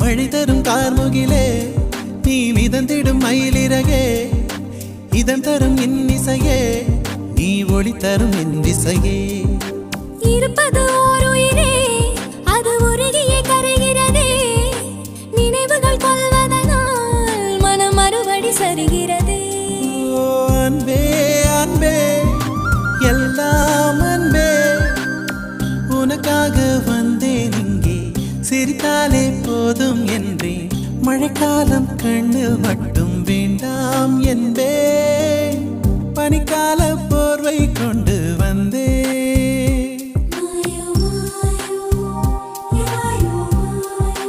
மழை தரும் கார்முகிலே நீ மிதந்திடும் மயிலிறகே. இதன் தரும் இன்னிசையே நீ ஒளி தரும் இன்னிசையே இருப்பது ஓர் உயிரே அது உருகியே கரைகிறதே. நினைவுகள் கொள்வதனால் மனம் மறுபடி சரிகிறதே. அன்பே அன்பே எல்லாம் அன்பே. உனக்காக இங்கே சிரித்தாலே போதும் என்றேன் மழைக்காலம் கண்ணில் மட்டும் வேண்டாம் என்பே. பனிக்காலம்